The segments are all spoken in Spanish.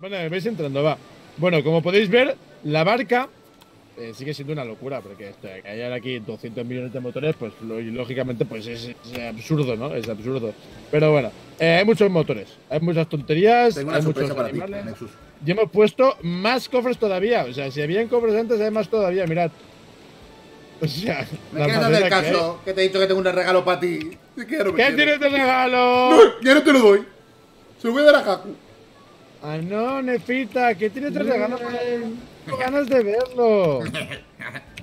Bueno, vais entrando, va. Bueno, como podéis ver, la barca eh, sigue siendo una locura, porque esto, que haya aquí 200 millones de motores, pues lo- lógicamente pues es, es absurdo, ¿no? Es absurdo. Pero bueno, eh, hay muchos motores, hay muchas tonterías, Tengo una hay muchos para ti. Y hemos puesto más cofres todavía. O sea, si habían cofres antes, hay más todavía, mirad. O sea, ¿Me quieres hacer que caso? Que te he dicho que tengo un regalo para ti. ¿Qué quiero? ¿Qué tienes de regalo? No, ya no te lo doy. Se lo voy a dar a Haku. Ah, no, Nefita, ¿qué tienes de regalo? Tengo ganas de verlo.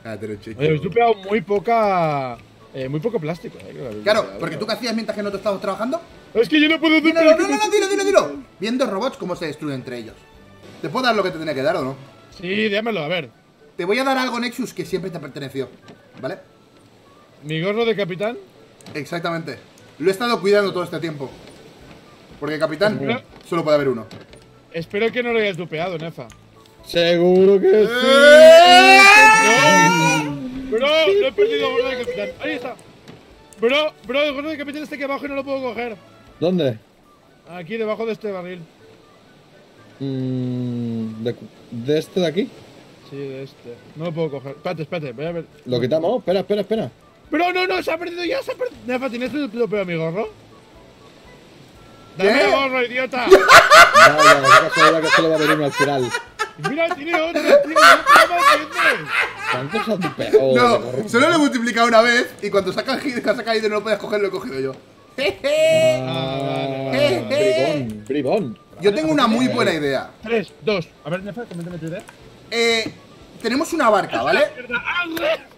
Ah, he. Oye, habéis pegado muy poca. eh, muy poco plástico, eh, que Claro, porque tú qué hacías mientras que nosotros estábamos trabajando. Es que yo no puedo No, no, no, no, dilo, dilo, dilo. Viendo robots cómo se destruyen entre ellos. ¿Te puedo dar lo que te tenía que dar o no? Sí, dámelo, a ver. Te voy a dar algo, Nexus, que siempre te perteneció. ¿Vale? Mi gorro de capitán. Exactamente. Lo he estado cuidando todo este tiempo. Porque capitán solo puede haber uno. Espero que no lo hayas dupeado, Nefa. Seguro que sí. ¡No! Bro, no he perdido gorro de capitán. Ahí está. Bro, bro, el gorro de capitán está aquí abajo y no lo puedo coger. ¿Dónde? Aquí, debajo de este barril. Mm, de, de este de aquí. Sí, de este. No lo puedo coger. Espérate, espérate, voy a ver. Lo quitamos. Espera, espera, espera. Bro, no, no, se ha perdido ya, se ha perdido. Nefa, ¿tienes tu dupeado mi gorro? ¡Dame gorro, idiota! Vaya, qué casualidad que solo va a venir uno al final. Mira, tiene otro, tío. ¿Cómo entiendes? ¿Cuántos has dupeado? de No, solo lo he multiplicado una vez y cuando saca saca y no lo puedes coger, lo he cogido yo. Jeje. Ah, Eh, bribón, bribón. Yo tengo una muy buena idea. Tres, dos. A ver, Nefa, coméntame tu idea. Eh, tenemos una barca, ¿vale?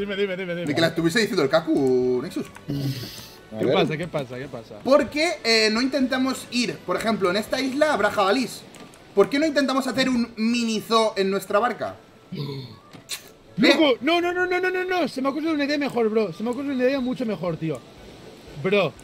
Dime, dime, dime, dime. De que la estuviese diciendo el Kaku, Nexus. ¿Qué ver. pasa? ¿Qué pasa? ¿Qué pasa? ¿Por qué eh, no intentamos ir? Por ejemplo, en esta isla habrá jabalís. ¿Por qué no intentamos hacer un mini zoo en nuestra barca? ¡Loco! No, no, no, no, no, no, no. Se me ha ocurrido una idea mejor, bro. Se me ha ocurrido una idea mucho mejor, tío. Bro.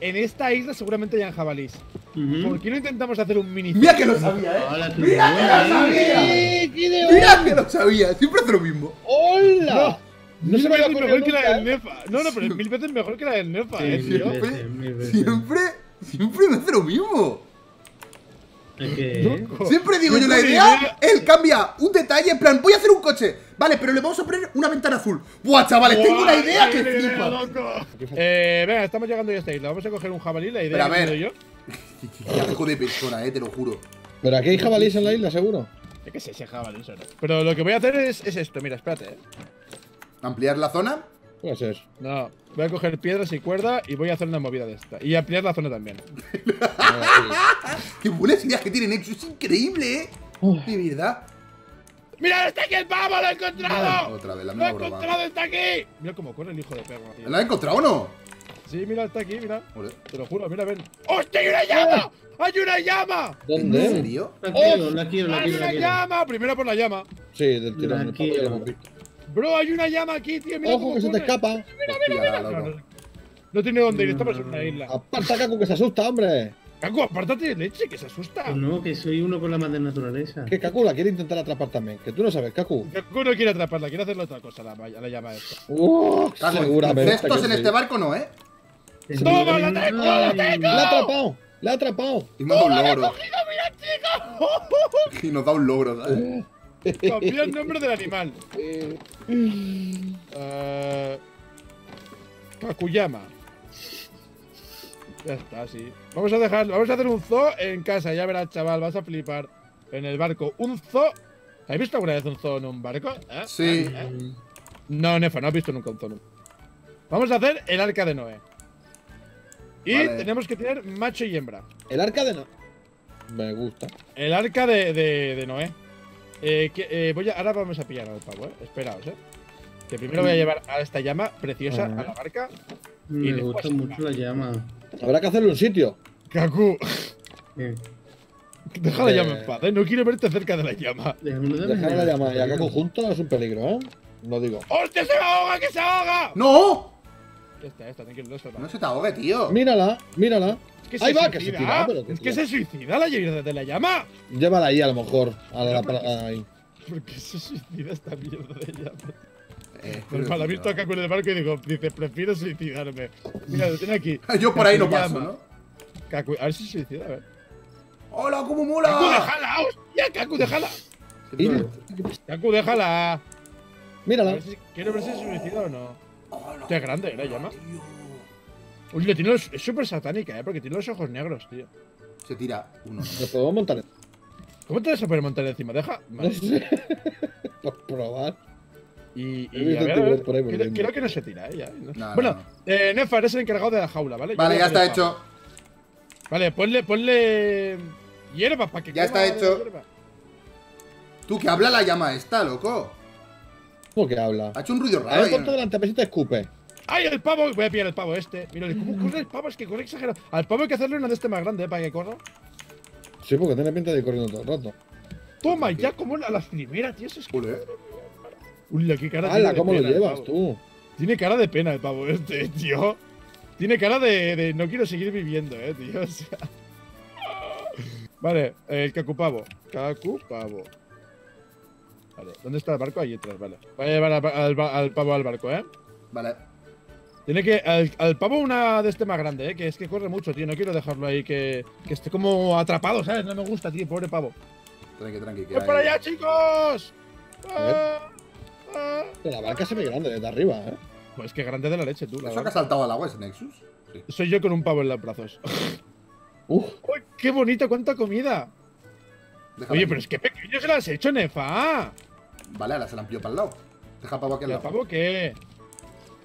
En esta isla seguramente hayan jabalís. ¿Por qué no intentamos hacer un mini Mira que lo sabía, eh. Hola, Mira que lo sabía. ¡Eh, qué de Mira que lo sabía. Siempre hace lo mismo. ¡Hola! No mil se me ocurrido mejor que la del Nefa. No, no, pero es mil veces mejor que la del Nefa, Sí, eh, tío. Siempre, siempre, siempre me hace lo mismo. Es que. Loco. Siempre digo yo la idea, él cambia un detalle, en plan, voy a hacer un coche. Vale, pero le vamos a poner una ventana azul. Buah, chavales, tengo una idea qué que idea, flipa. loco. Eh, venga, estamos llegando ya a esta isla. Vamos a coger un jabalí, la idea Pero a ver. yo. Qué asco de persona, eh, te lo juro. Pero aquí hay jabalíes en la isla, seguro. Es que sé ese jabalí, eso no. Pero lo que voy a hacer es, es esto, mira, espérate. eh. Ampliar la zona. Puede ser. No, voy a coger piedras y cuerda y voy a hacer una movida de esta. Y ampliar la zona también. Qué buenas ideas que tiene Nexus, es increíble, eh. De verdad. ¡Mira, está aquí el pavo! ¡Lo he encontrado! Otra vez, la ¡Lo he encontrado! ¡Está aquí! Mira cómo corre el hijo de perro, tío. ¿La has encontrado o no? Sí, mira, está aquí, mira. Te lo juro, mira, ven. ¡Hostia, hay una llama! ¡Hay una llama! ¿En ¿Dónde? serio? La quiero, la quiero, la ¡Hay la una quiero. llama! Primero por la llama. Sí, del tirón. Bro, hay una llama aquí, tío. Mira Ojo que se te escapa. Hostia, No, loco. no, no tiene dónde ir, estamos en una isla. Aparta, Cacu, que se asusta, hombre. Caco, apártate de leche, que se asusta. Que no, que soy uno con la madre naturaleza. Que Cacu la quiere intentar atrapar también. Que tú no sabes, Cacu. Caco no quiere atraparla, quiere hacerle otra cosa a la, a la llama esta. Uh, seguramente. Cestos que en este barco no, eh. ¡Toma, la tengo, la tengo! ¡La ha atrapado! ¡La ha atrapado! Y nos da un logro. ¡Mira, chico! Y nos da un logro, ¿sabes? Cambié el nombre del animal. Eh, Kakuyama. Ya está, sí. Vamos a dejar, vamos a hacer un zoo en casa, ya verás, chaval, vas a flipar. En el barco. Un zoo. ¿Has visto alguna vez un zoo en un barco? ¿Eh? Sí. ¿Eh? No, Nefa, no has visto nunca un zoo. Vamos a hacer el arca de Noé. Y Vale. tenemos que tener macho y hembra. El arca de no. Me gusta. El arca de, de, de Noé. Eh, que, eh, voy a, ahora vamos a pillar al pavo, eh. Esperaos, eh. Que primero voy a llevar a esta llama preciosa Ah. a la barca. Y Me gusta mucho la llama. Habrá que hacerle un sitio. Kaku, Eh, deja la Eh. llama en paz, eh. No quiero verte cerca de la llama. déjame de Dejar la llamada y a Cacu juntos es un peligro, ¿eh? No digo. ¡Hostia, se me ahoga, que se ahoga! ¡No! Ya está, ya está, tranquilo, no se va. No se te ahogue, tío. Mírala, mírala. Es que Ahí se va, que se suicida. tira, pero que Es que tira. se suicida la llama de la llama. Llévala ahí a lo mejor. A la, a- ahí. ¿Por qué se suicida esta mierda de llama? Eh, Normal, ha visto a Kaku en el barco y digo, dice, prefiero suicidarme. Mira, lo tiene aquí. Yo por ahí no paso, llama ¿no? Kaku, a ver si se suicida, a ver. ¡Hola, cómo ¡Kaku, mola! déjala! ¡Hostia, Kaku, déjala! ¡Kaku, déjala! Mírala. si- quiero ver si se suicida o no. Hostia, grande, ¿eh? La llama. Uy, le tiene los, es súper satánica, ¿eh? Porque tiene los ojos negros, tío. Se tira uno. Lo podemos montar. ¿Cómo te vas a poder montar encima? Deja. No Vale. sé. Por probar. Y, y visto a ver, a tiburones ver, por ahí creo, que no se tira, ¿eh? Ya, ¿no? No, bueno, no, no. Eh, Nefa, eres el encargado de la jaula, ¿vale? Vale, ya está hecho. Vale, ponle, ponle hierba para que Ya coma está hecho. hierba. Tú, que habla la llama esta, loco. ¿Cómo que habla? Ha hecho un ruido raro. ¿no? delante, a ver si te escupe. ¡Ay, el pavo! Voy a pillar el pavo este. Mira, ¿cómo corre el pavo? Es que corre exagerado. Al pavo hay que hacerle una de este más grande, ¿eh? Para que corra. Sí, porque tiene pinta de ir corriendo todo el rato. Toma, ya como la, la primera, tío. Eso es que... Uy, qué cara tiene ¡Hala! ¿Cómo lo pena el llevas tú? Tiene cara de pena el pavo este, tío. Tiene cara de, de no quiero seguir viviendo, eh, tío. O sea. Vale, el cacupavo. Cacupavo. Vale, ¿dónde está el barco? Ahí atrás, vale. Voy a llevar al, al- al pavo al barco, eh. Vale. Tiene que. Al, al pavo una de este más grande, eh. Que es que corre mucho, tío. No quiero dejarlo ahí que, que esté como atrapado, ¿sabes? No me gusta, tío. Pobre pavo. Tranqui, tranqui. ¡Voy para allá, chicos! Ah, ah. La barca se ve grande desde arriba, ¿eh? Pues que grande de la leche, tú. La ¿Eso que ha saltado al agua ese Nexus? Sí. Soy yo con un pavo en los brazos. Uf, ¡Uy, qué bonito! ¡Cuánta comida! Oye, pero es que pequeño se lo has hecho, Nefa. Vale, ahora se la amplió para el lado. Deja pavo aquí al ¿El lado. pavo qué?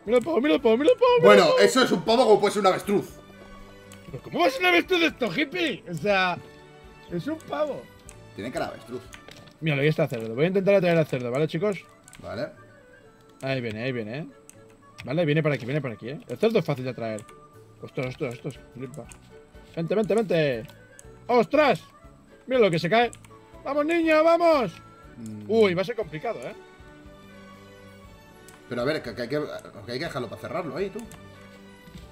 Mira el pavo, mira el pavo, mira el pavo. mira Bueno, el pavo. eso es un pavo como puede ser un avestruz. ¿Pero ¿Cómo vas a una vez tú de esto, hippie? O sea, es un pavo. Tiene cara de avestruz. Mira, ahí está el cerdo. Voy a intentar atraer al cerdo, ¿vale, chicos? Vale. Ahí viene, ahí viene, ¿eh? Vale, viene para aquí, viene para aquí, ¿eh? El cerdo es fácil de atraer. Ostras, ostras, ostras. Flipa. Vente, vente, vente. ¡Ostras! Mira lo que se cae. ¡Vamos, niño, vamos! Mm, Uy, va a ser complicado, ¿eh? Pero a ver, que, que hay que, que hay que dejarlo para cerrarlo ahí, tú.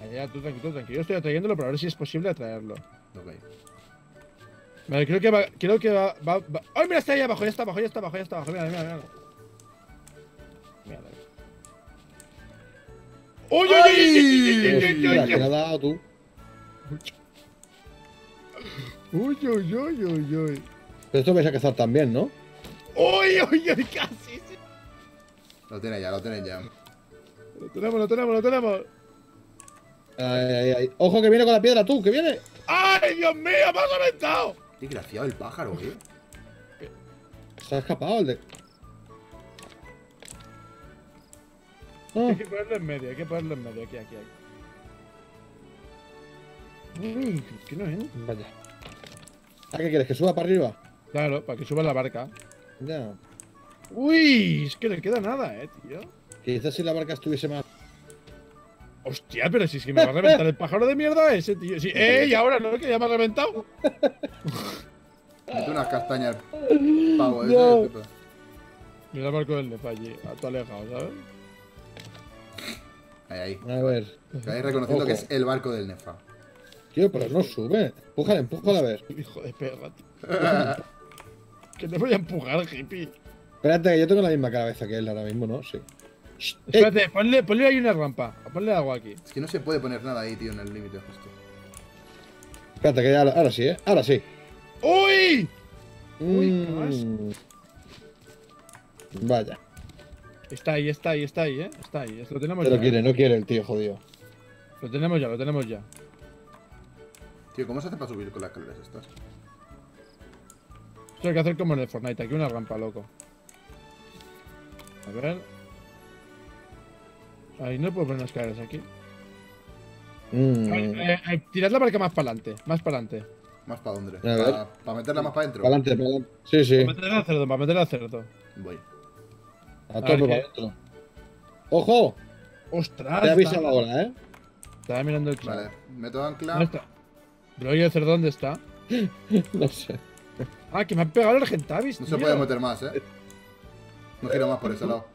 Ya, ya, tú tranquilo, tranquilo. Yo estoy atrayéndolo para ver si es posible atraerlo. Ok. Vale, creo que va. Creo que va. va, va- ¡Ay, mira! Está ahí abajo, ya está abajo, ya está abajo, ya está abajo. Mira, mira, mira. Mira. ¡Uy, uy, uy, uy, uy, uy, uy, hostia, uy, que uy, le ha dado tú. uy, uy, uy, uy, uy. Pero esto vais a cazar también, ¿no? ¡Uy, uy, uy! Casi. sí. Lo tiene ya, lo tiene ya. Lo tenemos, lo tenemos, lo tenemos. Ay, ay, ay. Ojo que viene con la piedra tú, que viene. ¡Ay, Dios mío! ¡Me has aventado! Qué graciado el pájaro, eh. Se ha escapado el de. Ah, Hay que ponerlo en medio, hay que ponerlo en medio. Aquí, aquí, aquí. Uy, ¿qué no entra? vaya. ¿A qué quieres? ¿Que suba para arriba? Claro, para que suba la barca. Ya. Uy, es que no queda nada, eh, tío. Quizás si la barca estuviese más. Hostia, pero si es que me va a reventar el pájaro de mierda ese, tío. Sí, ¡Ey! Ahora no, que ya me ha reventado. Mete unas castañas pavo ese. No. tipo. Mira el barco del Nefa allí, a tu alejado, ¿sabes? Ahí, ahí. A ver. Que ahí reconociendo Ojo. que es el barco del Nefa. Tío, pero no sube. Empújale, empújale a ver. Hijo de perra, tío. Que te voy a empujar, hippie. Espérate, que yo tengo la misma cabeza que él ahora mismo, ¿no? Sí. Ey. Espérate, ponle, ponle ahí una rampa. Ponle agua aquí. Es que no se puede poner nada ahí, tío, en el límite justo. Espérate, que ya. Ahora sí, ¿eh? Ahora sí. ¡Uy! Uy, Mm. Vaya. Está ahí, está ahí, está ahí, eh. Está ahí. Lo tenemos Pero ya. quiere, no quiere el tío, jodido. Lo tenemos ya, lo tenemos ya. Tío, ¿cómo se hace para subir con las escaleras estas? Esto hay que hacer como en el Fortnite. Aquí una rampa, loco. A ver. Ahí no puedo poner las escaleras aquí. Mm. Eh, eh, tirad la barca más para adelante. Más para adelante. ¿Más para dónde? A ver. ¿Para meterla más para adentro? Para adelante, para adelante. Sí, sí. Para meterle al cerdo, para meterle al cerdo. Voy. A tope ¿qué? para adentro. ¡Ojo! ¡Ostras! Te he está- avisado ahora, ¿eh? Estaba mirando el chat. Vale. Meto ¿Dónde ancla. está? Pero oye, el cerdo, ¿dónde está? No sé. Ah, que me han pegado el Argentavis, No tío. se puede meter más, eh. No gira más por ese lado.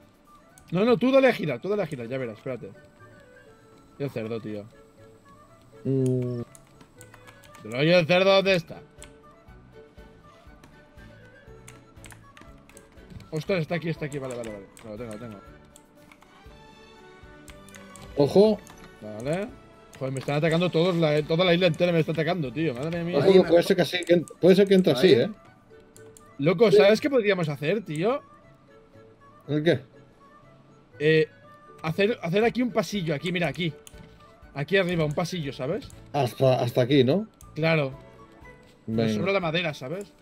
No, no, tú dale a girar, tú dale a girar, ya verás, espérate. Y el cerdo, tío. Mm. Pero oye, el cerdo, ¿dónde está? Ostras, está aquí, está aquí, vale, vale, vale. Lo tengo, lo tengo. Ojo, Vale. Joder, me están atacando todos, la, toda la isla entera me está atacando, tío. Madre mía. ojo, puede ser que así, que- puede ser que entre así. ¿eh? Loco, ¿sabes qué podríamos hacer, tío? ¿El qué? Eh, hacer, hacer aquí un pasillo, aquí, mira, aquí. Aquí arriba, un pasillo, ¿sabes? Hasta, hasta aquí, ¿no? Claro. Me Venga. sobra la madera, ¿sabes?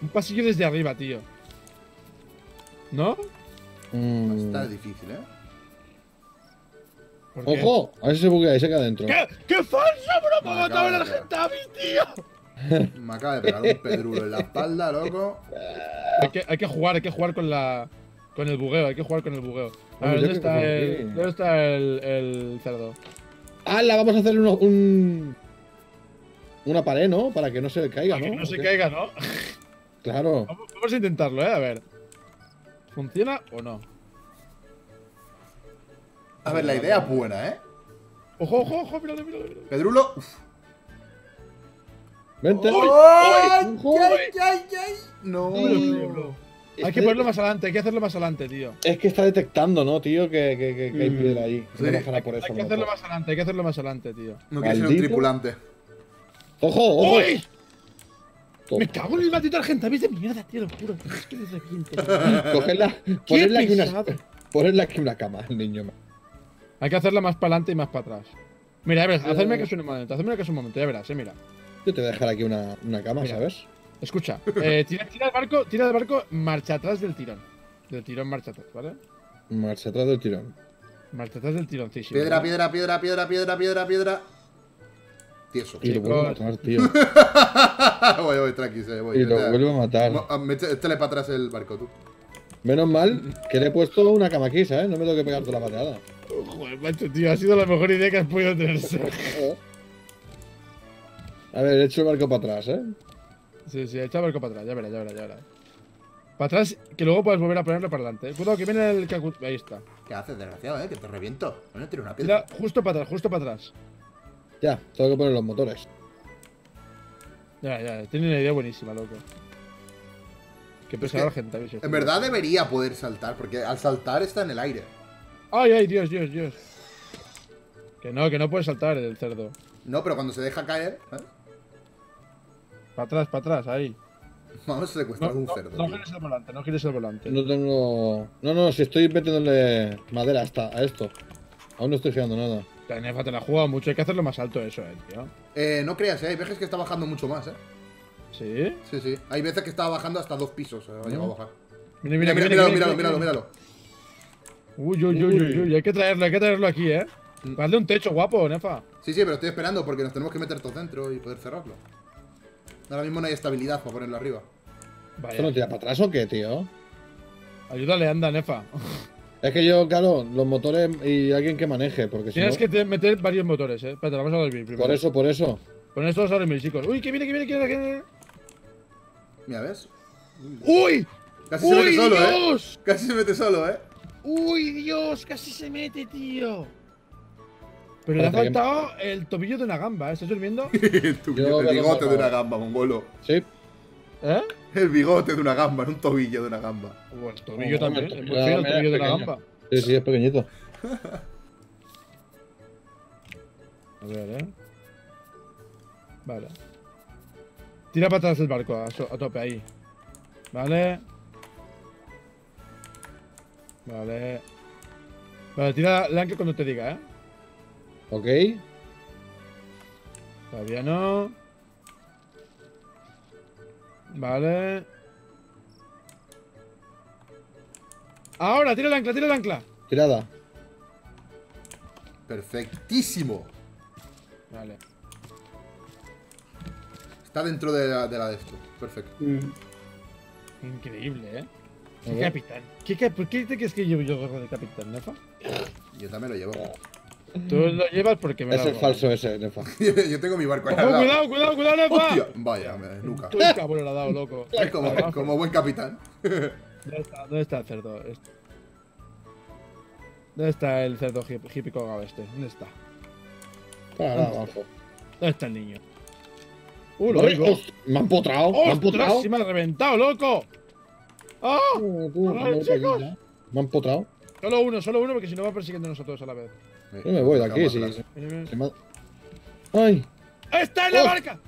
Un pasillo desde arriba, tío. ¿No? Mm. Está difícil, ¿eh? Ojo, a ver si se buguea y se queda dentro. ¿Qué? ¡Qué falsa, bro! ¡Me ha Me matado el acaba de Argentavi, tío! Me acaba de pegar un pedrulo en la espalda, loco. Hay que, hay que jugar, hay que jugar con la. Con el bugueo, hay que jugar con el bugueo. A ver, ¿dónde está el. ¿Dónde está el, el cerdo? Ah, la vamos a hacer uno- un. Una pared, ¿no? Para que no se caiga, Para ¿no? que no se caiga, ¿no? Claro. Vamos, vamos a intentarlo, ¿eh? A ver. ¿Funciona o no? A ver, la idea es buena, ¿eh? Ojo, ojo, ojo, míralo, míralo, míralo. Pedrulo. Uf. Vente. ¡Ay! Ojo. ¡Ay, ay, ay! No. Bro. Hay que ponerlo más adelante, hay que hacerlo más adelante, tío. Es que está detectando, ¿no, tío? Que, que, que, que hay piedra ahí. Sí. No bajará por eso. Hay que hacerlo más adelante, hay que hacerlo más adelante, tío. No quiero ser un tripulante. ¡Ojo, ojo! Me cago en el maldito Argentavis de mierda, tío, lo juro. Es que desde aquí. Cogerla, ponerle aquí, una, ponerle aquí una cama al niño. Hay que hacerla más para adelante y más para atrás. Mira, ya verás, hacerme caso un momento, hacerme caso un momento, ya verás, eh, mira. Yo te voy a dejar aquí una, una cama, Mira. ¿sabes? Escucha, eh, tira, tira el barco, tira del barco, marcha atrás del tirón. Del tirón, marcha atrás, ¿vale? Marcha atrás del tirón. Marcha atrás del tironcísimo. Piedra, ¿vale? piedra, piedra, piedra, piedra, piedra, piedra. Tieso. Y lo vuelvo a matar, tío. voy, voy, tranqui, se voy. Y lo vuelvo a matar. Mo- ah, para atrás el barco, tú. Menos mal que le he puesto una cama aquí, ¿sabes? No me tengo que pegar toda la pateada. Joder, macho, tío, ha sido la mejor idea que has podido tener. A ver, he hecho el barco para atrás, ¿eh? Sí, sí, echa el barco para atrás, ya verás, ya verás, ya verás. Para atrás, que luego puedes volver a ponerlo para adelante. eh. Cuidado, que viene el cacu... Ahí está. ¿Qué haces, desgraciado, eh? Que te reviento. No tiro una piedra. Tira justo para atrás, justo para atrás. Ya, tengo que poner los motores. Ya, ya, tiene una idea buenísima, loco. Que pesada que, la gente. En verdad debería poder saltar, porque al saltar está en el aire. Ay, ay, Dios, Dios, Dios. Que no, que no puede saltar el cerdo. No, pero cuando se deja caer, ¿eh? Para atrás, para atrás, ahí. Vamos a secuestrar No, un no, cerdo. no tío. gires el volante, no gires el volante. No tengo. No, no, si estoy metiéndole madera hasta a esto. Aún no estoy fiando nada. La Nefa te la juega mucho, hay que hacerlo más alto eso, eh, tío. Eh, no creas, eh. Hay veces que está bajando mucho más, eh. ¿Sí? Sí, sí. Hay veces que está bajando hasta dos pisos. eh, ha llegado a bajar. Mira, Mira, mira, míralo, míralo, míralo, míralo. Uy, uy, uy, uy, uy, hay que traerlo, hay que traerlo aquí, eh. Mm. Hazle un techo guapo, Nefa. Sí, sí, pero estoy esperando porque nos tenemos que meter todos dentro y poder cerrarlo. Ahora mismo no hay estabilidad para ponerlo arriba. ¿Esto no tira para atrás o qué, tío? Ayúdale, anda, Nefa. Es que yo, claro, los motores y alguien que maneje, porque si Tienes no. que te- meter varios motores, eh. Espérate, vamos a dormir primero. Por eso, por eso. Pon estos a dormir, chicos. Uy, que viene, que viene, que viene, que viene. Mira, ¿ves? ¡Uy! Casi se mete ¡Uy, solo, eh. Casi se mete solo, eh. ¡Uy, Dios! Casi se mete, tío. Pero le ha que- faltado el tobillo de una gamba, ¿eh? ¿Estás durmiendo? El bigote de una gamba, mongolo. Sí. ¿Eh? El bigote de una gamba, no un tobillo de una gamba. O el tobillo Oh, también. el tobillo de una gamba. Sí, sí, es pequeñito. A ver, ¿eh? Vale. Tira para atrás el barco, a, so- a tope ahí. Vale. Vale. Vale, tira el ancla cuando te diga, ¿eh? Ok. Todavía no. Vale. Ahora, tira el ancla, tira el ancla. Tirada. Perfectísimo. Vale. Está dentro de la de, la de esto. Perfecto. Mm. Increíble, ¿eh? Qué ver. capitán. ¿Qué cap- ¿Por qué te crees que llevo yo gorro de capitán, Nefa? Yo también lo llevo. Tú lo llevas porque me Es lo el hago. falso ese, Nefa. Yo tengo mi barco ahí Ojo, cuidado, cuidado, cuidado, Nefa. ¡Hostia! Vaya, me nuca. Tú el cabrón le ha dado, loco. Como, buen capitán. ¿Dónde está, dónde está el cerdo? Este. ¿Dónde está el cerdo hip- hippie este? ¿Dónde está? Para abajo. ¿Dónde está el niño? ¡Uh, lo oigo! Me han potrado. Me han potrado. ¡Sí me ha reventado, loco! ¡Ah! Oh, no, chicos. Me han potrado. Solo uno, solo uno, porque si no va persiguiendo a nosotros a la vez. Yo me voy de aquí, sí. me ¡Ay! ¡Está en la Oh. barca!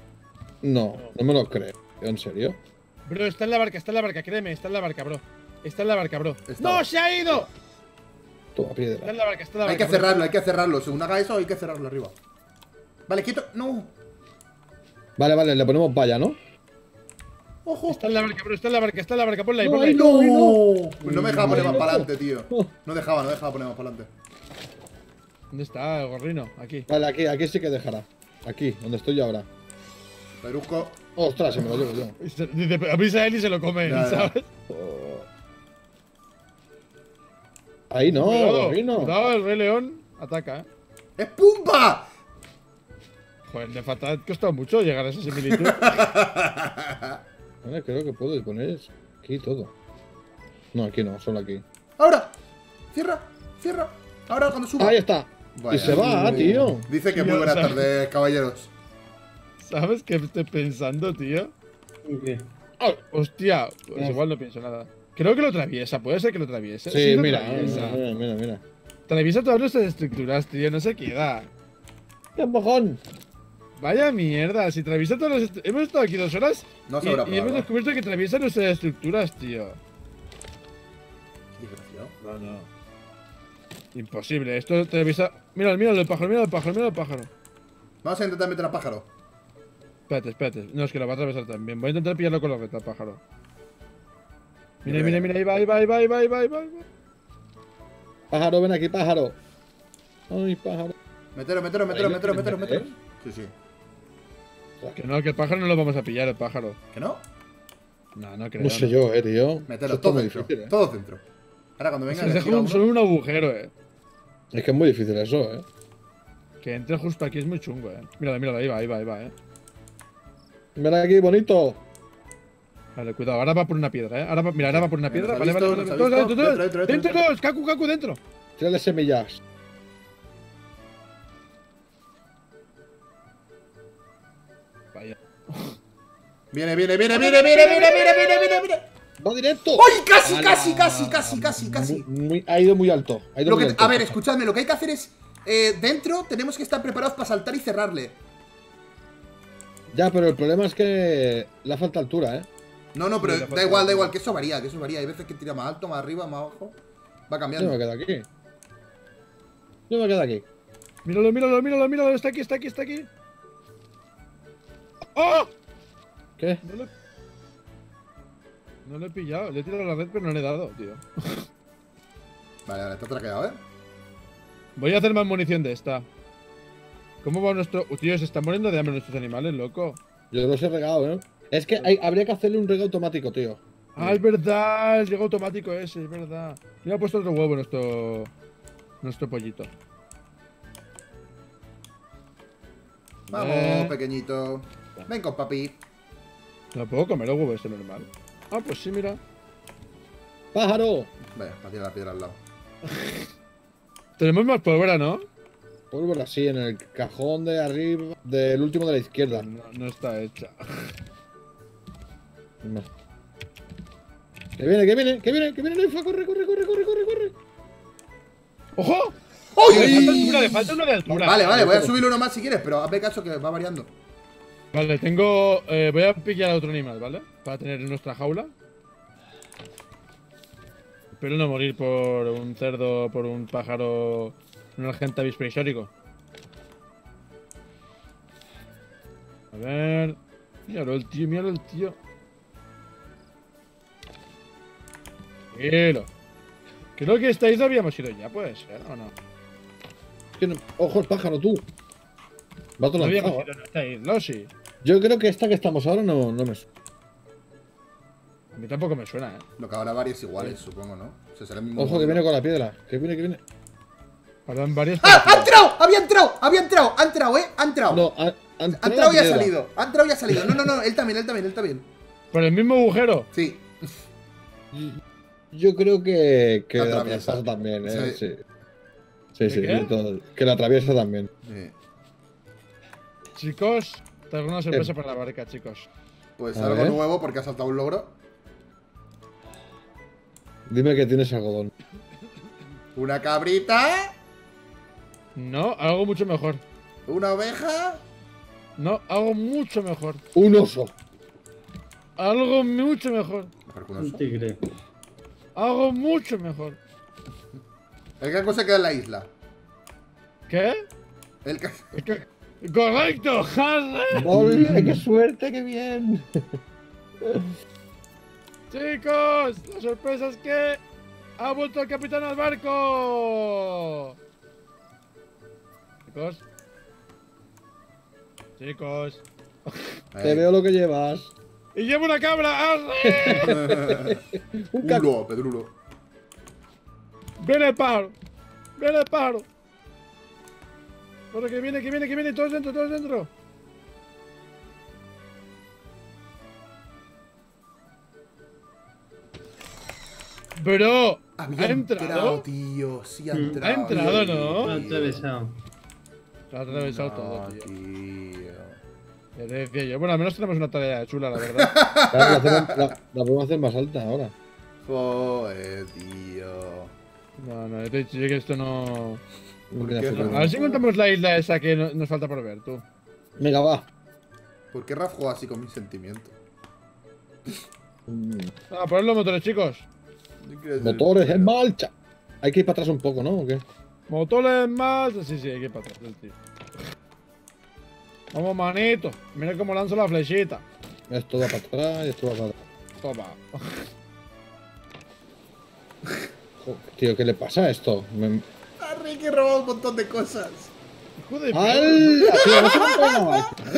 No, no me lo creo. ¿En serio? Bro, está en la barca, está en la barca, créeme, está en la barca, bro. Está en la barca, bro. Estaba. ¡No, se ha ido! Toma Está piedra. en la barca, está en la barca. Hay que bro. cerrarlo, hay que cerrarlo. Según haga eso, hay que cerrarlo arriba. Vale, quieto. No. Vale, vale, le ponemos valla, ¿no? Ojo. Está en la barca, bro, está en la barca, está en la barca, ponla ahí, No, ponla ahí no. No. Pues no me dejaba poner más para adelante, tío. No dejaba, no dejaba poner más para adelante. ¿Dónde está el gorrino? Aquí. Vale, aquí, aquí sí que dejará. Aquí, donde estoy yo ahora. Perusco. Ostras, se me lo llevo yo. Dice, avisa a él y se lo come, Ya. ¿sabes? Ahí no, cuidado, gorrino. cuidado, el Rey León ataca, eh. ¡Es Pumba! Joder, le falta, ha costado mucho llegar a esa similitud. Vale, creo que puedo poner aquí todo. No, aquí no, solo aquí. ¡Ahora! ¡Cierra! ¡Cierra! Ahora cuando suba. Ahí está. Vaya. Y se va, tío. Dice que Tío, muy buenas ¿sabes? tardes, caballeros. ¿Sabes qué estoy pensando, tío? ¿Qué? Ah, hostia, pues igual no pienso nada. Creo que lo atraviesa, puede ser que lo atraviese. Sí, lo mira, atraviesa. mira, mira, mira. Atraviesa todas nuestras estructuras, tío, no se queda. ¡Qué mojón! Vaya mierda, si atraviesa todas las Hemos estado aquí dos horas No y, hemos descubierto que atraviesa nuestras estructuras, tío. Desgraciado. No, no. Imposible, esto atraviesa. Mira, mira el pájaro, mira el pájaro, mira el pájaro. Vamos a intentar meter a pájaro. Espérate, espérate. No, es que lo va a atravesar también. Voy a intentar pillarlo con la reta, pájaro. Mira, mira, mira, ahí va, ahí va, ahí va, ahí va, ahí va, ahí va, ahí va. Pájaro, ven aquí, pájaro. Ay, pájaro. Metero, metero, metero, Ahí lo metero, quieren metero, metero. meter. Sí, sí. Que no, que el pájaro no lo vamos a pillar, el pájaro. ¿Que no? No, no creo. No sé no. yo, eh, tío. Es todo dentro. difícil, eh. Todo dentro. Ahora cuando venga Se deja un, solo un agujero, eh. Es que es muy difícil eso, eh. Que entre justo aquí es muy chungo, eh. Míralo, míralo, ahí va, ahí va, ahí va, eh. Ven aquí, bonito. Vale, cuidado, ahora va por una piedra, eh. Ahora va, mira, ahora va por una piedra. Vale, vale, vale. dentro, Dentro, dentro, dentro, dentro. todos. Kaku, Kaku, dentro. Tírale semillas. Viene, viene, viene, viene, viene, viene, viene, viene, viene, viene. ¡Va directo! ¡Uy! Casi, casi, casi, casi, casi, casi. Ha ido muy alto. Ha ido Lo muy que, alto. a ver, escuchadme, lo que hay que hacer es. eh, dentro tenemos que estar preparados para saltar y cerrarle. Ya, pero el problema es que le falta altura, eh. No, no, pero Sí, da igual, da igual, que eso varía, que eso varía. Hay veces que tira más alto, más arriba, más abajo. Va Yo cambiando. me quedo aquí. Yo me quedo aquí. Míralo, míralo, míralo, míralo. Está aquí, está aquí, está aquí. ¡Oh! ¿Qué? No le... No le he pillado. Le he tirado la red, pero no le he dado, tío. Vale, vale, está traqueado, ¿eh? Voy a hacer más munición de esta. ¿Cómo va nuestro...? Uh, tío, se están muriendo de hambre nuestros animales, loco. Yo los he regado, eh. Es que hay- habría que hacerle un regalo automático, tío. Ah, es verdad, el riego automático ese, es verdad. Mira, ha puesto otro huevo nuestro. Nuestro pollito. Vamos, Eh. pequeñito. Ven con papi. No puedo comer huevo ese normal. Ah, pues sí, mira. ¡Pájaro! Vaya, para tirar la piedra al lado. Tenemos más pólvora, ¿no? Pólvora así, en el cajón de arriba, del último de la izquierda. No, no está hecha. No. Que viene, que viene, que viene, que viene, Leifa, corre, corre, corre, corre, corre, corre. ¡Ojo! ¡Uy! Le falta altura, le falta uno de altura. Vale, vale, voy a subirle uno más si quieres, pero hazme caso que va variando. Vale, tengo. eh, voy a pillar a otro animal, ¿vale? Para tener en nuestra jaula. Espero no morir por un cerdo, por un pájaro. Un argentavis prehistórico. A ver. Míralo el tío, míralo el tío. Míralo. Creo que esta isla habíamos ido ya, puede ser, ¿o no? Ojos pájaro, tú. Va todo No habíamos ido en esta isla, ¿o sí. Yo creo que esta que estamos ahora no, no me suena. A mí tampoco me suena, ¿eh? Lo que habrá varios iguales, supongo, ¿no? O sea, será el mismo. Ojo que viene con la piedra. Que viene, que viene. Habrán varios. ¡Ah! ¡Ha entrado! ¡Había entrado! ¡Había entrado! ¡Ha entrado, eh! ¡Ha entrado! No, ha, ha ha entrado entrado y ha salido. Ha entrado y ha salido. No, no, no, él también, él también, él también. Por el mismo agujero. Sí. Yo creo que, que La atraviesa. también, eh. Sí. Sí. Sí, sí, que la atraviesa también. Eh, Chicos, traigo una sorpresa para la barca, chicos. Pues A algo ver. nuevo porque ha saltado un logro. Dime que tienes algodón. ¿Una cabrita? No, algo mucho mejor. ¿Una oveja? No, algo mucho mejor. Un oso. Algo mucho mejor. Mejor que un Un tigre. Algo mucho mejor. El caco se queda en la isla. ¿Qué? El ca- ¿Qué? ¡Correcto! ¡Harry! ¡Ole, qué suerte, qué bien! Chicos, la sorpresa es que ha vuelto el capitán al barco. Chicos. Chicos. Te veo lo que llevas. ¡Y llevo una cabra! ¡Arre! Un. Pedrulo, pedrulo. ¡Viene el paro! ¡Viene el paro! Corre, que viene, que viene, que viene! ¡Todos dentro, todos dentro! Bro, Había ¿ha entrado? tío. Sí, ha entrado. Ha entrado, ¿no? Lo ha atravesado. Se ha atravesado No, todo, tío. tío. Ya te decía yo. Bueno, al menos tenemos una tarea chula, la verdad. Claro, la, la- la podemos hacer más alta ahora. Joder, tío. No, no, yo te he dicho que esto no. A ver si encontramos la isla esa que no- nos falta por ver, tú. Venga, va. ¿Por qué Raf juega así con mis sentimientos? Mm, Ah, poner los motores, chicos. Motores en marcha. Hay que ir para atrás un poco, ¿no? ¿O qué? Motores más. Sí, sí, hay que ir para atrás, del tío. Vamos, manito. Mira cómo lanzo la flechita. Esto va para atrás y esto va para atrás. Toma. Joder, tío, ¿qué le pasa a esto? Me... Ah, Ricky roba un montón de cosas. Hijo de. Tío, no.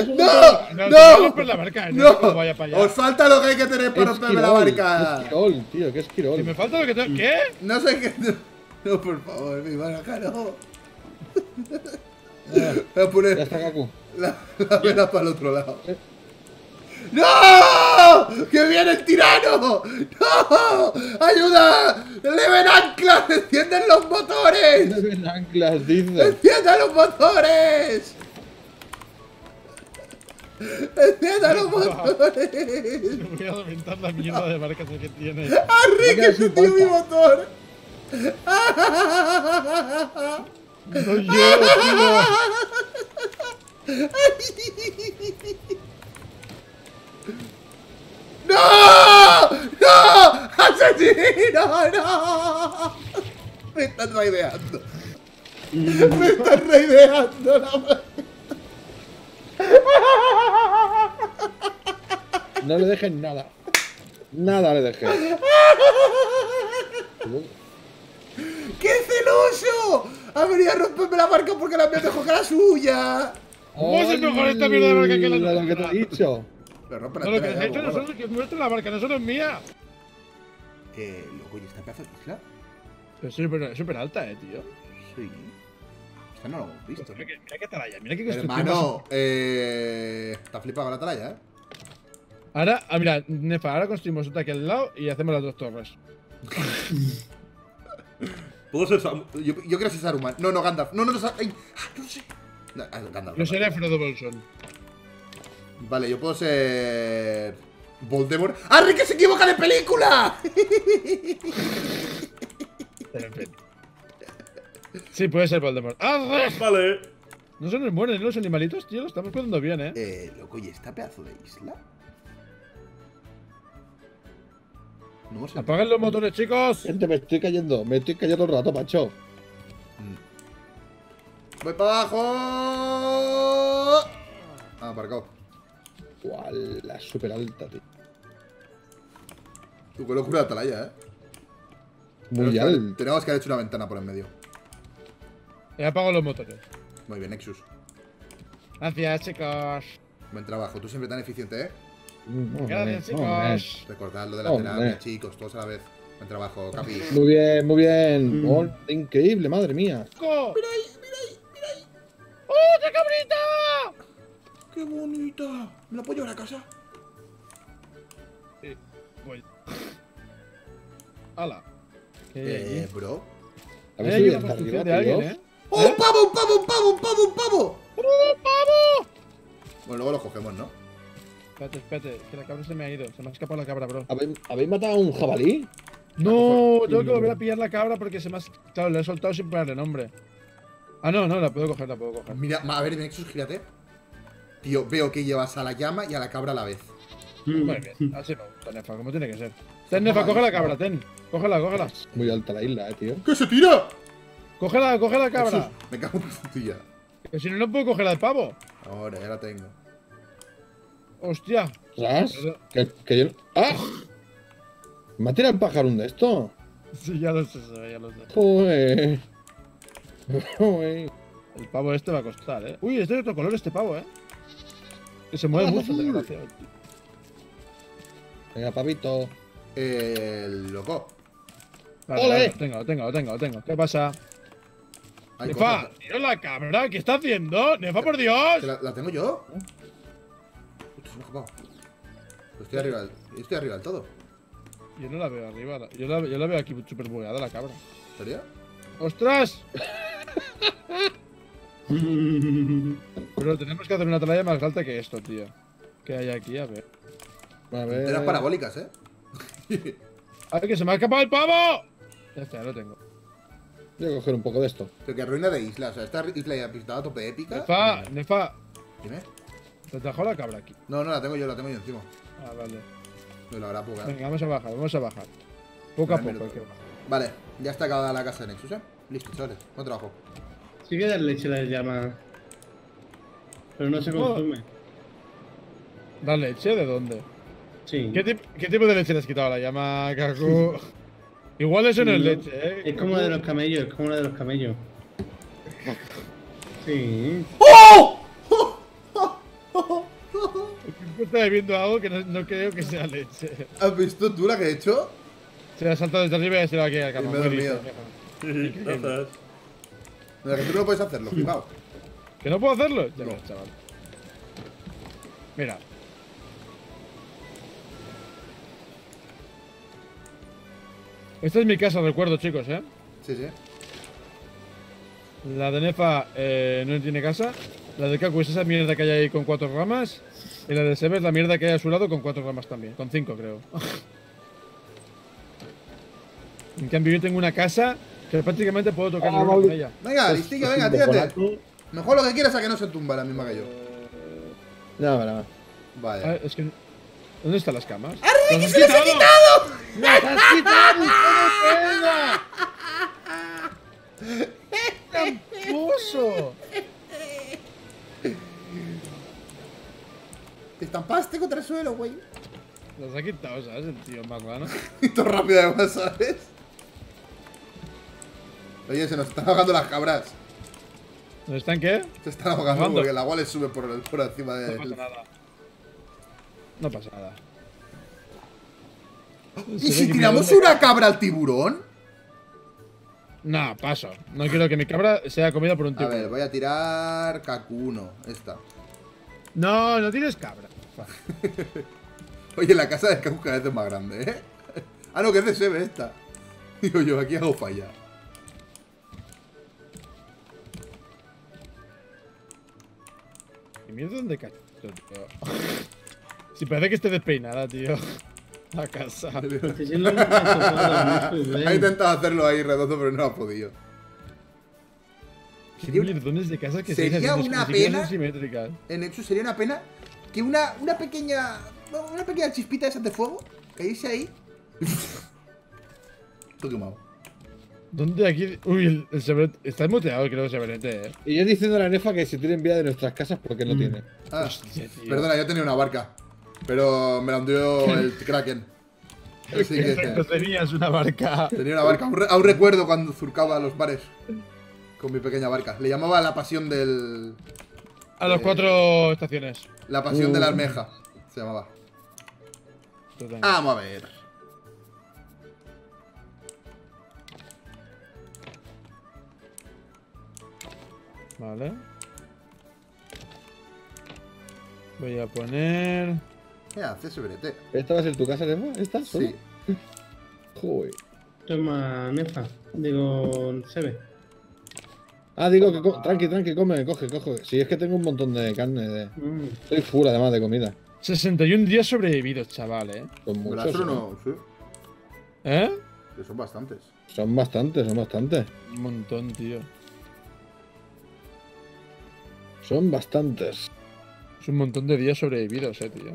¡No! No, ¡No! no, romper la barca, eh, ¡No! no vaya para allá. Os falta lo que hay que tener para romperme la barca. Esquirol, tío, qué esquirol. Si me falta lo que tengo. ¿Qué? No sé qué. No, por favor, mi barca no. Ah, Voy a ya poner está, Kaku. la, la vela para el otro lado. Eh. ¡No! ¡Que viene el tirano! ¡No! ¡Ayuda! ¡Le ven anclas! ¡Encienden los motores! Ven anclas, dice. ¡Enciendan los motores! ¡Enciendan los motores! Voy a reventar la mierda de barcas que tiene. ¡Arri, que sí, encendió mi motor! No yo, tío. ¡No! ¡Asesino! ¡No! Me están raideando. Me están raideando la madre. No le dejen nada. Nada le dejes. ¡Qué celoso! Ha venido a romperme la barca porque la mía mejor que la suya. ¿Cómo es mejor esta mierda de barca que la Hola, lo que te nuestra? he dicho. Rompe la No, lo que hecho agua. nosotros es que muestra la barca, no solo es mía. Eh, loco, ¿y esta pedazo de isla? Es súper alta, eh, tío. Sí. Esta no lo hemos visto. Mira que, mira que atalaya, mira que Hermano, eh. Está flipado la atalaya, eh. Ahora, ah, mira, Nefa, ahora construimos otra aquí al lado y hacemos las dos torres. Puedo ser Sam- yo, yo quiero ser Saruman. No, no, Gandalf. No, no, no, ay, ah, no sé. No, Gandalf. Yo seré Frodo Bolson. Vale, yo puedo ser. Voldemort. ¡Arre, que se equivoca de película! Sí, puede ser Voldemort. ¡Ah! Vale. No se nos mueren ¿eh? los animalitos, tío. Lo estamos cuidando bien, eh. Eh, loco, ¿y esta pedazo de isla? No hemos Apaguen los motores, chicos. Gente, me estoy cayendo. Me estoy cayendo el rato, macho. Voy para abajo. Ah, aparcado. Guau, la super alta, tío. Tú, qué locura de atalaya, eh. Muy Tenemos que- alta. Tenemos que haber hecho una ventana por en medio. He apagado los motores. Muy bien, Nexus. Gracias, chicos. Buen trabajo. Tú siempre tan eficiente, eh. Gracias, Hombre, chicos. Recordad lo de la terapia, chicos, todos a la vez. Buen trabajo, Capi. Muy bien, muy bien. Mm. Oh, increíble, madre mía. ¡Oh, otra cabrita! ¡Qué bonita! ¿Me la puedo llevar a casa? Voy. ¡Hala! ¿Qué hay Eh, bro. A ver una construcción arriba, de alguien, ¿eh? ¡Oh, un pavo, un pavo, un pavo, un pavo, un pavo! ¡Oh, pavo! Bueno, luego lo cogemos, ¿no? Espérate, espérate, que la cabra se me ha ido. Se me ha escapado la cabra, bro. ¿Habéis, habéis matado a un jabalí? No, tengo que volver a pillar la cabra porque se me ha. Claro, la he soltado sin ponerle nombre. Ah, no, no, la puedo coger, la puedo coger. Mira, a ver, Nexus, gírate. Tío, veo que llevas a la llama y a la cabra a la vez. Mm. Muy bien, así me gusta, Nefa, como tiene que ser. Ten, Nefa, coge la cabra, ten. Cógela, cógela. Muy alta la isla, eh, tío. ¡Que se tira! Cógela, coge la cabra. Me cago en tu tía. Que si no, no puedo coger de pavo. Ahora, ya la tengo. Hostia. Pero- Que, que yo. ¡Ah! ¿Me ha tirado el pajarón de esto? Sí, ya lo sé, ya lo sé. Joder. Joder. El pavo este va a costar, eh. Uy, este de otro color, este pavo, eh. Que se mueve mucho, desgraciado. Venga, papito. El loco. Vale, ¡Ole! vale, lo tengo, lo tengo, lo tengo, lo tengo. ¿Qué pasa? Hay Nefa, cosas. tío, la cabra, ¿qué está haciendo? Nefa, por Dios. ¿Que ¿La, la tengo yo? Puta, se me ha escapado. Estoy arriba, del, estoy arriba del todo. Yo no la veo arriba, yo la, yo la veo aquí súper bugueada, la cabra. ¿En serio? ¡Ostras! Pero tenemos que hacer una atalaya más alta que esto, tío. ¿Qué hay aquí? A ver. A ver. Antenas parabólicas, ¿eh? ¡Ay, que se me ha escapado el pavo! Ya está, ya lo tengo. Voy a coger un poco de esto. Pero que ruina de isla. O sea, esta isla ya pintada a tope épica. Nefa, Nefa, Dime. te dejó la cabra aquí. No, no, la tengo yo, la tengo yo encima. Ah, vale. Me lo habrá poca. Venga, vamos a bajar, vamos a bajar. Poco a poco, hay minuto. que bajar. Vale, ya está acabada la casa de Nexus, ¿eh? Listo, chavales. Buen trabajo. Sí que dar leche a la llama. Pero no se Oh. consume. ¿La leche de dónde? Sí. ¿Qué, tip- qué tipo de leche le has quitado a la llama, Kaku? Igual eso no es No, leche, ¿eh? Es como la de los camellos, es como la de los camellos. Sí. ¡Oh! Está bebiendo algo que no, no creo que sea leche. ¿Has visto tú la que he hecho? Se la ha saltado desde arriba y se la ha quedado a la Y cama. me he dormido. viejo. Mira, que tú no puedes hacerlo, flipado. ¿Que no puedo hacerlo? Ya No. ves, chaval. Mira. Esta es mi casa, recuerdo, chicos, ¿eh? Sí, sí. La de Nefa eh, no tiene casa. La de Kaku es esa mierda que hay ahí con cuatro ramas. Y la de Sebe es la mierda que hay a su lado con cuatro ramas también. Con cinco, creo. en cambio, yo tengo una casa que prácticamente puedo tocar Ah, la con ella. Venga, listillo, venga, tírate. Mejor lo que quieras a que no se tumba la misma que yo. Ya, vale, vale. Ah, es que. ¿Dónde están las camas? ¡Arriba, que se las he quitado! ¡Las has quitado! ¡Tramposo! Te estampaste contra el suelo, güey. Las ha quitado, ¿sabes? El tío marrano. Esto rápido además, ¿sabes? Oye, se nos están ahogando las cabras. ¿Dónde están qué? Se están ahogando ¿Ahogando? porque el agua les sube por, el- por encima No de... pasa nada. No pasa nada. ¿Y si tiramos una cabra al tiburón? No, paso. No quiero que mi cabra sea comida por un A tío. ver, voy a tirar Kakuno, esta. No, no tienes cabra. Oye, la casa de Kaku cada vez es más grande, ¿eh? Ah, no, que es de Sebe esta. Digo yo, aquí hago falla. Mierda dónde cacho, tío? Si parece que esté despeinada, tío. La casa. Estoy Ha intentado hacerlo ahí redondo, pero no ha podido. Qué Sería una- mierdones de casa que sería una pena-. En Nexus sería una pena que una, una pequeña. Una pequeña chispita de esas de fuego cayese ahí. Todo quemado. ¿Dónde aquí? Uy, el, el Está muteado, creo, el Severete, eh. Y yo diciendo a la Nefa que se tire envidia de nuestras casas porque no tiene. Ah, Hostia, tío. perdona, yo tenía una barca. Pero me la hundió el Kraken. Así ¿Qué efecto que. tenías una barca? Tenía una barca. Aún, re- aún recuerdo cuando zurcaba los bares. Con mi pequeña barca. Le llamaba la pasión del. A las Eh. cuatro estaciones. La pasión de la Uh. almeja. Se llamaba. También. Vamos a ver. Vale. Voy a poner. ¿Qué hace ese brete? ¿Esta va a ser tu casa, Nefa? ¿Esta? Sí. Joder. Toma, Nefa. Digo, se ve. Ah, digo que co- tranqui, tranqui, come, coge, coge. Si es que tengo un montón de carne. De... Mm. Estoy full además de comida. 61 días sobrevividos, chaval, eh. Con ¿Verdad? muchos. ¿eh? no, sí. ¿Eh? Que son bastantes. Son bastantes, son bastantes. Un montón, tío. Son bastantes. Es un montón de días sobrevividos, eh, tío.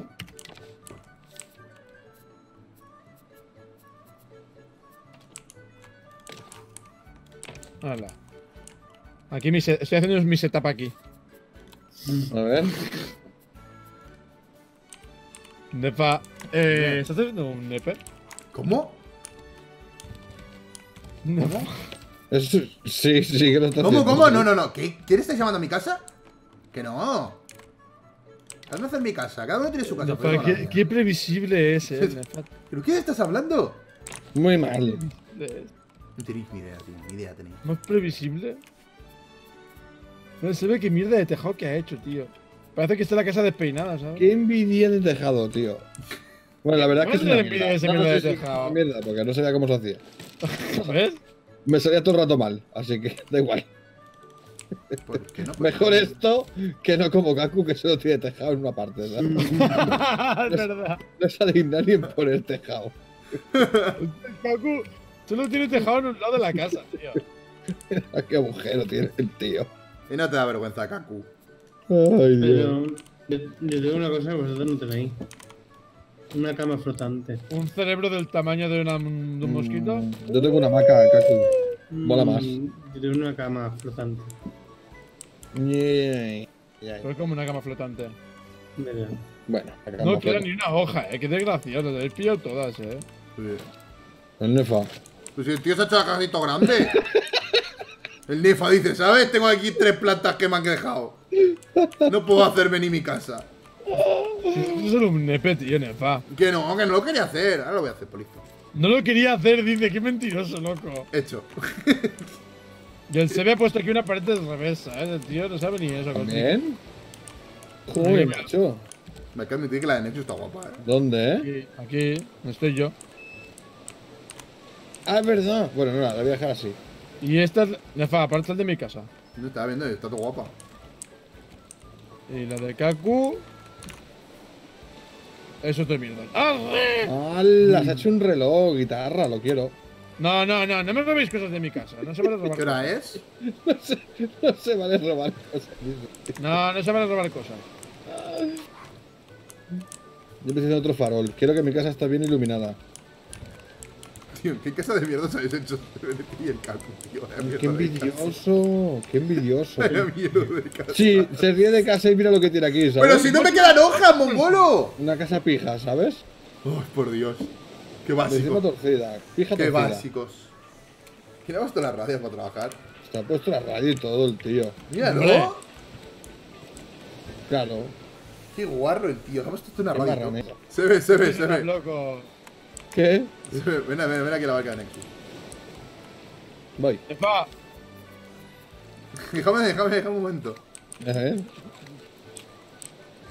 Hala. Aquí mi estoy haciendo mi setup aquí. A ver. Nefa. Eh, ¿Estás haciendo un nepe? ¿Cómo? Eso- sí, sí que lo está ¿Cómo, haciendo. cómo? No, no, no. ¿Qué? ¿Quién estáis llamando a mi casa? Que no. Cada uno hace en mi casa. Cada uno tiene su casa. Pero no qué, previsible es, eh. ¿Pero qué estás hablando? Muy mal. No tenéis ni idea, tío. Ni idea tenéis. Más previsible. No se ve qué mierda de tejado que ha hecho, tío. Parece que está la casa despeinada, ¿sabes? Qué envidia de tejado, tío. Bueno, la verdad es que es ¿Cuál una mierda. No, no, mierda sí, de tejado? mierda, porque no sabía cómo se hacía. ¿Ves? Me salía todo el rato mal, así que da igual. ¿Por qué no? Mejor esto que no como Kaku, que solo tiene tejado en una parte, ¿sabes? es verdad. No se digna ni en poner tejado. Kaku solo tiene tejado en un lado de la casa, tío. Qué agujero tiene el tío. Y no te da vergüenza, Kaku. Ay, Dios. Pero yo, yo tengo una cosa que vosotros no tenéis. Una cama flotante. Un cerebro del tamaño de, una- de un mosquito. Mm, Yo tengo una maca, Kaku. Mola más. Mm, Yo tengo una cama flotante. Ñe. Ya, Pero es como una cama flotante. Mira. Bueno, No queda ni una hoja, eh. Qué desgracioso. Te habéis pillado todas, eh. Sí. El Nefa. Pues si el tío se ha hecho la casito grande. El Nefa dice, ¿sabes? Tengo aquí tres plantas que me han dejado. No puedo hacerme ni mi casa. Es solo un nepe, tío, nefa. Que no, que no lo quería hacer. Ahora lo voy a hacer, polizo. No lo quería hacer, dice. Qué mentiroso, loco. Hecho. Y el se había puesto aquí una pared del revés, ¿sabes? El tío no sabe ni eso. contigo. ¿También? Joder, macho. Me hay que admitir que la de Nexus está guapa, eh. ¿Dónde, eh? Aquí, aquí, estoy yo. Ah, es verdad. Bueno, no, la voy a dejar así. Y esta es. Nefa, aparte el de mi casa. No estaba viendo, está todo guapa. Y la de Kaku. Eso te mierda. ¡Ah! ¡Hala! Se ha hecho un reloj, guitarra, lo quiero. No, no, no, no me robéis cosas de mi casa. No se vale robar ¿Qué hora cosas. es? No se, no se vale robar cosas. No, no se vale robar cosas. Yo empecé haciendo otro farol. Quiero que mi casa esté bien iluminada. Tío, ¿qué casa de mierda os habéis hecho? Y el tío. Mierda ¡Qué envidioso! ¡Qué envidioso! Vaya mierda de casa. Sí, se ríe de casa y mira lo que tiene aquí, ¿sabes? Pero si no me quedan hojas, mongolo. Una casa pija, ¿sabes? Ay, por Dios. Qué básico. torcida. Pija Qué torcida. básicos. ¿Quién ha puesto las radios para trabajar? Se ha puesto la radio y todo el tío. Míralo. Hombre. Claro. Qué guarro el tío. Ha puesto esto una radio. ¿no? Se ve, se ve, se ve. loco. ¿Qué? Ven, ven, ven aquí a la barca de Nexus. Voy. Nefa, Déjame, déjame, déjame un momento. ¿Eh?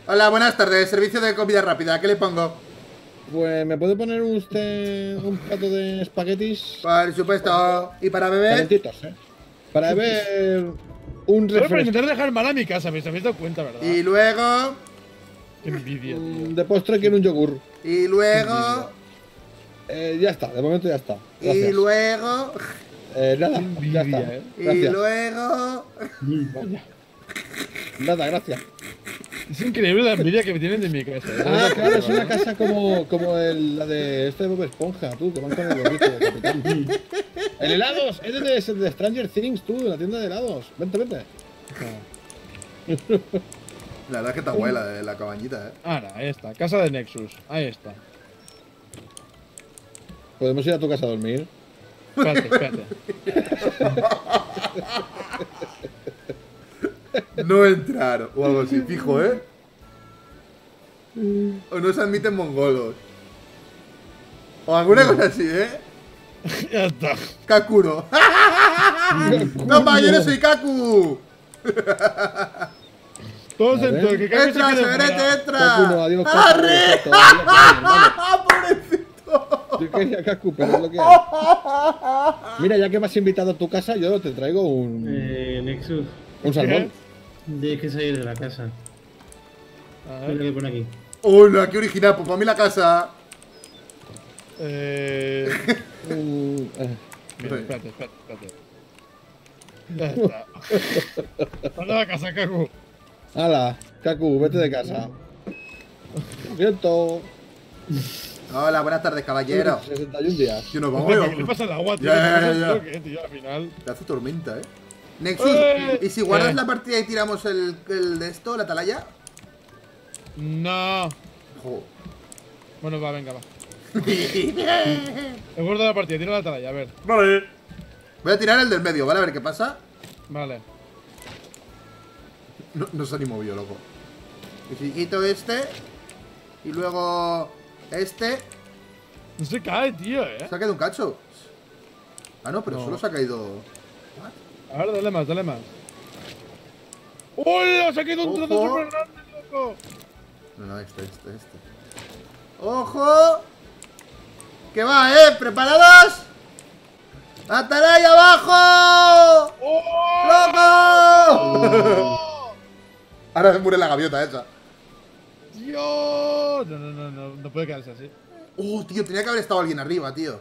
Hola, buenas tardes. Servicio de comida rápida. ¿Qué le pongo? Pues, ¿me puede poner usted un plato de espaguetis? Por supuesto. ¿Y para beber? Calentitos, ¿eh? Para beber un Solo para refresco. intentar dejar mal a mi casa, ¿me habéis dado cuenta, verdad? Y luego. Qué envidia, tío. Mm, De postre quiero un yogur. Y luego. Eh, ya está, de momento ya está. Y luego. Eh, nada, ya está. eh. Y luego. Nada, gracias. Es increíble la envidia que me tienen de mi casa. ¿eh? Ah, claro, es una casa como, como el- la de este de Bob Esponja, tú, que van con el gorrito de capitán. ¡El helados! Es de, es de Stranger Things, tú, de la tienda de helados. Vente, vente. La verdad es que está guay la cabañita, eh. Ahora, ahí está. Casa de Nexus. Ahí está. ¿Podemos ir a tu casa a dormir? Espérate, espérate. No entrar o algo así, fijo, ¿eh? O no se admiten mongolos. O alguna cosa así, ¿eh? ya está. Kakuro. ¡Toma, yo no soy Kaku! Todos ver. Que Kaku se ¡Entra, fuera. entra! Kaku, no, adiós, Kaku, ¡Arre! ¡Ah, pobrecito! Yo quería Kaku, pero es lo que hay. Mira, ya que me has invitado a tu casa, yo te traigo un, Eh, Nexus, un salmón. tienes que salir de la casa. A ver. que pone aquí. ¡Hola, qué original! Pues para mí la casa. Eh. Eh. Mira, espérate, espérate, espérate. Ya está. Anda a casa, Kaku. Hala, Kaku, vete de casa. Lo siento. Hola, buenas tardes, caballero. 61 días. Tío, nos vamos ¿Qué le pasa al agua, tío? Ya, ¿Qué ya, ya, tío? Al final. Te hace tormenta, eh. Nexus, Eh, ¿y si guardas eh. la partida y tiramos el, el de esto, la atalaya? No. Jo. Bueno, va, venga, va. He guardado la partida, tira la atalaya, a ver. Vale. Voy a tirar el del medio, ¿vale? A ver qué pasa. Vale. No, no se ni movió, loco. Y si quito este. Y luego. Este. No se cae, tío, eh. ¿Se ha caído un cacho? Ah, no, pero No. solo se ha caído. A ver, dale más, dale más. ¡Hola! Se ha quedado un trozo Ojo. súper grande, loco. No, no, este, este, este. ¡Ojo! ¡Que va, eh! ¿Preparados? ¡Atalaya abajo! ¡Oh! ¡Loco! Ahora se muere la gaviota esa. ¡Dios! No, no, no, no, no puede quedarse así. Oh, tío, tenía que haber estado alguien arriba, tío.